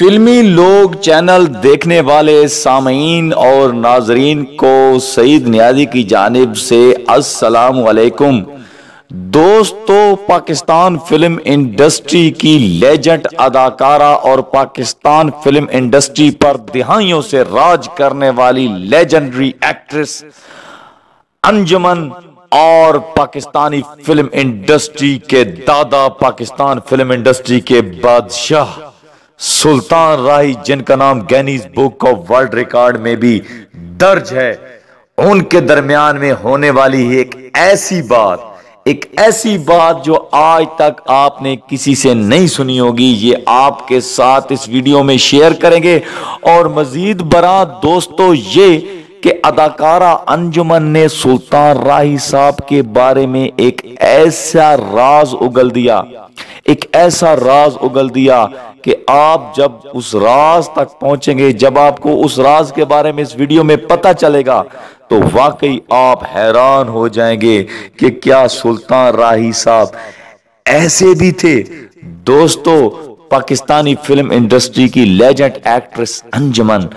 फिल्मी लोग चैनल देखने वाले सामीन और नाजरीन को सईद न्याजी की जानब से अस्सलाम वालेकुम दोस्तों, पाकिस्तान फ़िल्म इंडस्ट्री की लेजेंड अदाकारा और पाकिस्तान फ़िल्म इंडस्ट्री पर दिहाइयों से राज करने वाली लेजेंडरी एक्ट्रेस अंजुमन और पाकिस्तानी फ़िल्म इंडस्ट्री के दादा, पाकिस्तान फ़िल्म इंडस्ट्री के बादशाह। सुल्तान राही, जिनका नाम Guinness book of world record में भी दर्ज है, उनके दरमियान में होने वाली एक ऐसी बात, एक ऐसी बात जो आज तक आपने किसी से नहीं सुनी होगी, ये आपके साथ इस वीडियो में शेयर करेंगे। और मजीद बरा दोस्तों ये कि अदाकारा अंजुमन ने सुल्तान राही साहब के बारे में एक ऐसा राज उगल दिया। एक ऐसा राज उगल दिया कि आप जब उस राज तक पहुँचेंगे, जब आपको उस राज के बारे में इस वीडियो में पता चलेगा तो वाकई आप हैरान हो जाएँगे कि क्या सुल्तान राही साहब ऐसे भी थे। दोस्तों, पाकिस्तानी फ़िल्म इंडस्ट्री की लेजेंड एक्ट्रेस अंजमन,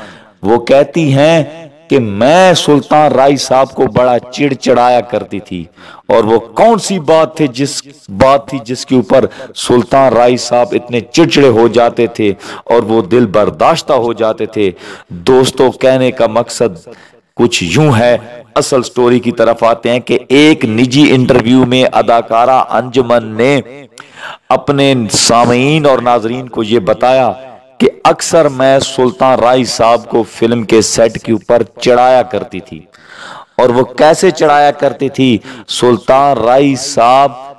वो कहती हैं कि मैं सुल्तान राय साहब को बड़ा चिड़चिड़ाया करती थी। और वो कौन सी बात थी जिस बात थी जिसके ऊपर सुल्तान राय साहब इतने चिड़चिड़े हो जाते थे और वो दिल बर्दाश्ता हो जाते थे? दोस्तों, कहने का मकसद कुछ यूँ है। असल स्टोरी की तरफ़ आते हैं कि एक निजी इंटरव्यू में अदाकारा अंजमन ने अपने सामीन और नाजरीन को यह बताया कि अक्सर मैं सुल्तान राय साहब को फ़िल्म के सेट के ऊपर चढ़ाया करती थी। और वो कैसे चढ़ाया करती थी? सुल्तान राय साहब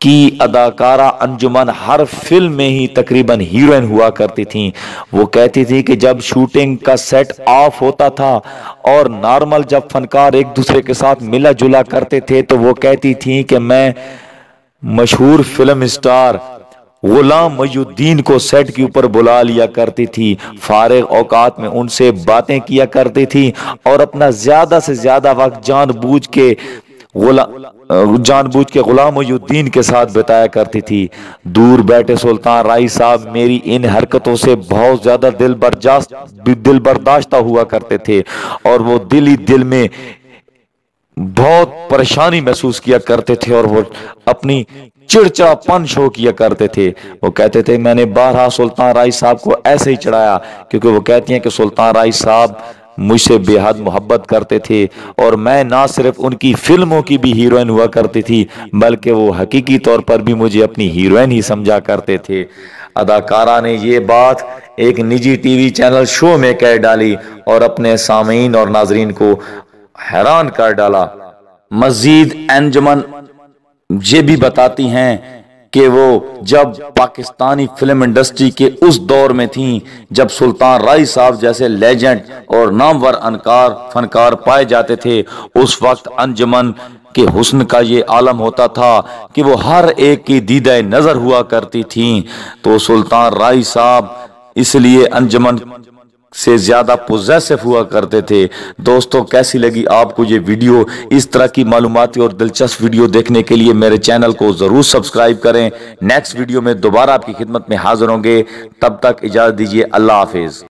की अदाकारा अंजुमन हर फ़िल्म में ही तकरीबन हीरोइन हुआ करती थी। वो कहती थी कि जब शूटिंग का सेट ऑफ़ होता था और नॉर्मल जब फनकार एक दूसरे के साथ मिला जुला करते थे तो वो कहती थी कि मैं मशहूर फ़िल्म स्टार गुलाम मयुद्दीन को सेट के ऊपर बुला लिया करती थी। फारिग औकात में उनसे बातें किया करती थी और अपना ज़्यादा से ज़्यादा वक्त जानबूझ के जानबूझ के गुलाम मयुद्दीन के साथ बिताया करती थी। दूर बैठे सुल्तान राय साहब मेरी इन हरकतों से बहुत ज़्यादा दिल बर्दाश्त दिल बर्दाश्त हुआ करते थे और वो दिल ही दिल में बहुत परेशानी महसूस किया करते थे और वो अपनी चिड़चिड़ापन शो किया करते थे। वो कहते थे, मैंने बारह सुल्तान राय साहब को ऐसे ही चढ़ाया, क्योंकि वो कहती हैं कि सुल्तान राय साहब मुझसे बेहद मोहब्बत करते थे, और मैं ना सिर्फ़ उनकी फ़िल्मों की भी हीरोइन हुआ करती थी, बल्कि वो हकीकी तौर पर भी मुझे अपनी हीरोइन ही समझा करते थे। अदाकारा ने ये बात एक निजी टीवी चैनल शो में कह डाली, और अपने सामीन और नाजरीन को हैरान कर डाला। मजीद अंजमन ये भी बताती हैं कि वो जब पाकिस्तानी फ़िल्म इंडस्ट्री के उस दौर में थी, जब सुल्तान राय साहब जैसे लेजेंड और नामवर अनकार, फनकार पाए जाते थे, उस वक्त अंजमन के हुस्न का ये आलम होता था कि वो हर एक की दीदा नज़र हुआ करती थी। तो सुल्तान राय साहब इसलिए अंजमन से ज़्यादा पोजेसिव हुआ करते थे। दोस्तों, कैसी लगी आपको ये वीडियो? इस तरह की मालूमती और दिलचस्प वीडियो देखने के लिए मेरे चैनल को ज़रूर सब्सक्राइब करें। नेक्स्ट वीडियो में दोबारा आपकी खिदमत में हाजिर होंगे। तब तक इजाज़त दीजिए। अल्लाह हाफिज।